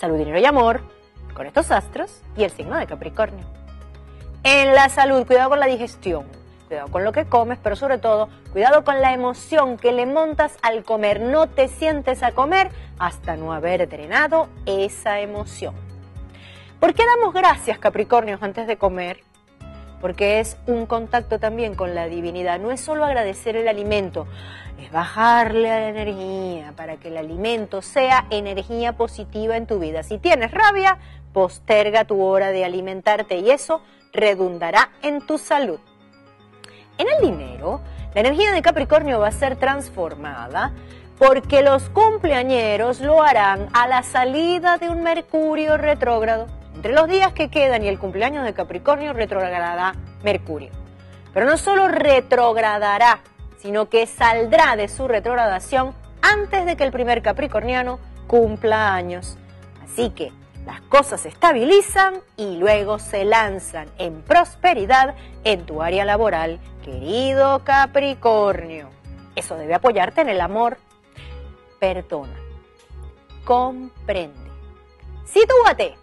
salud, dinero y amor, con estos astros y el signo de Capricornio. En la salud, cuidado con la digestión, cuidado con lo que comes, pero sobre todo, cuidado con la emoción que le montas al comer. No te sientes a comer hasta no haber drenado esa emoción. ¿Por qué damos gracias, Capricornios, antes de comer? Porque es un contacto también con la divinidad. No es solo agradecer el alimento, es bajarle la energía para que el alimento sea energía positiva en tu vida. Si tienes rabia, posterga tu hora de alimentarte y eso redundará en tu salud. En el dinero, la energía de Capricornio va a ser transformada porque los cumpleañeros lo harán a la salida de un Mercurio retrógrado. Entre los días que quedan y el cumpleaños de Capricornio retrogradará Mercurio. Pero no solo retrogradará, sino que saldrá de su retrogradación antes de que el primer capricorniano cumpla años. Así que las cosas se estabilizan y luego se lanzan en prosperidad en tu área laboral, querido Capricornio. Eso debe apoyarte en el amor. Perdona. Comprende. Sitúate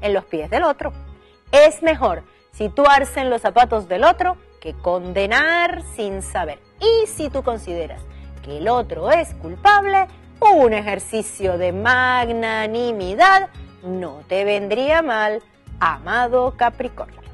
en los pies del otro. Es mejor situarse en los zapatos del otro que condenar sin saber. Y si tú consideras que el otro es culpable, un ejercicio de magnanimidad no te vendría mal, amado Capricornio.